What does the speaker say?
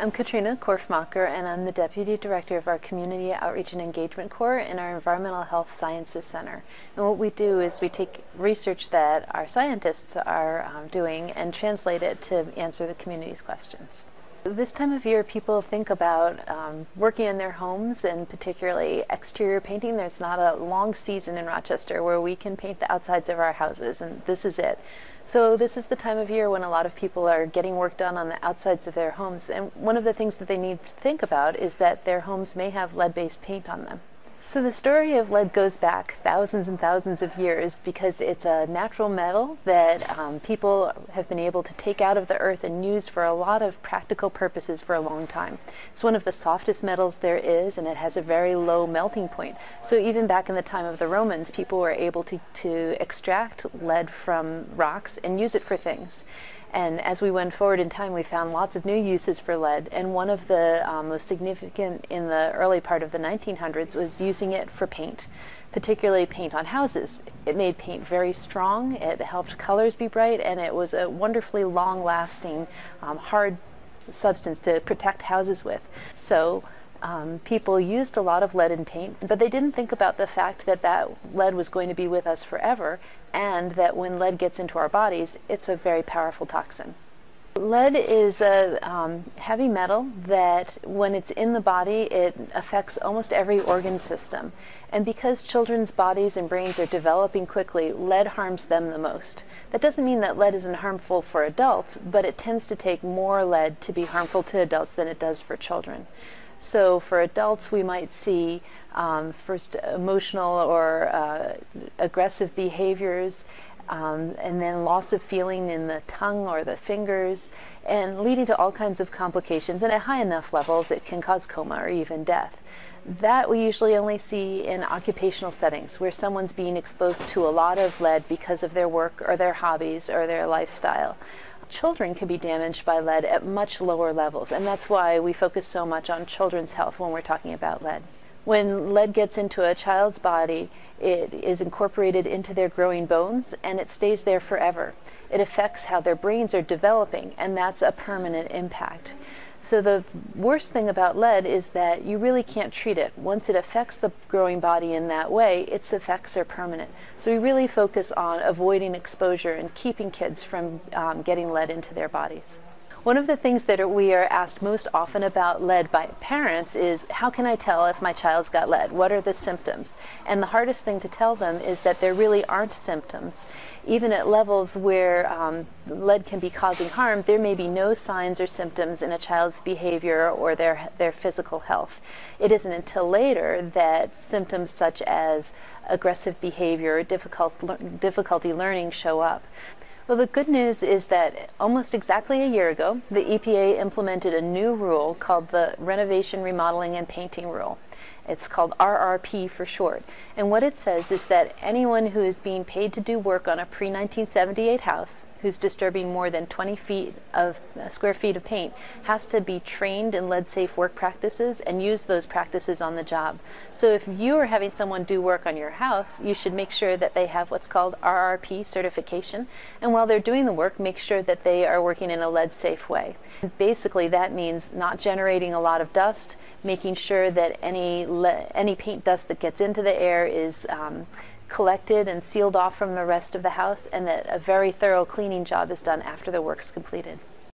I'm Katrina Korfmacher, and I'm the Deputy Director of our Community Outreach and Engagement Core in our Environmental Health Sciences Center. And what we do is we take research that our scientists are um, doing and translate it to answer the community's questions. This time of year, people think about um, working in their homes and particularly exterior painting. There's not a long season in Rochester where we can paint the outsides of our houses, and this is it. So this is the time of year when a lot of people are getting work done on the outsides of their homes. And one of the things that they need to think about is that their homes may have lead-based paint on them. So the story of lead goes back thousands and thousands of years because it's a natural metal that um, people have been able to take out of the earth and use for a lot of practical purposes for a long time. It's one of the softest metals there is and it has a very low melting point. So even back in the time of the Romans, people were able to, to extract lead from rocks and use it for things. And as we went forward in time, we found lots of new uses for lead. And one of the um, most significant in the early part of the 1900s was using it for paint, particularly paint on houses. It made paint very strong, it helped colors be bright, and it was a wonderfully long lasting, um, hard substance to protect houses with. So um, people used a lot of lead in paint, but they didn't think about the fact that that lead was going to be with us forever and that when lead gets into our bodies, it's a very powerful toxin. Lead is a um, heavy metal that when it's in the body, it affects almost every organ system. And because children's bodies and brains are developing quickly, lead harms them the most. That doesn't mean that lead isn't harmful for adults, but it tends to take more lead to be harmful to adults than it does for children. So for adults, we might see um, first emotional or uh, aggressive behaviors, um, and then loss of feeling in the tongue or the fingers, and leading to all kinds of complications. And at high enough levels, it can cause coma or even death. That we usually only see in occupational settings where someone's being exposed to a lot of lead because of their work or their hobbies or their lifestyle children can be damaged by lead at much lower levels, and that's why we focus so much on children's health when we're talking about lead. When lead gets into a child's body, it is incorporated into their growing bones and it stays there forever. It affects how their brains are developing, and that's a permanent impact. So the worst thing about lead is that you really can't treat it. Once it affects the growing body in that way, its effects are permanent. So we really focus on avoiding exposure and keeping kids from um, getting lead into their bodies. One of the things that we are asked most often about lead by parents is how can I tell if my child's got lead? What are the symptoms? And the hardest thing to tell them is that there really aren't symptoms even at levels where um, lead can be causing harm, there may be no signs or symptoms in a child's behavior or their, their physical health. It isn't until later that symptoms such as aggressive behavior or difficult, difficulty learning show up. Well, the good news is that almost exactly a year ago, the EPA implemented a new rule called the Renovation, Remodeling, and Painting Rule. It's called RRP for short. And what it says is that anyone who is being paid to do work on a pre-1978 house who's disturbing more than 20 feet of uh, square feet of paint has to be trained in lead safe work practices and use those practices on the job. So if you are having someone do work on your house, you should make sure that they have what's called RRP certification. And while they're doing the work, make sure that they are working in a lead safe way. And basically that means not generating a lot of dust, making sure that any any paint dust that gets into the air is um, collected and sealed off from the rest of the house and that a very thorough cleaning job is done after the work's completed.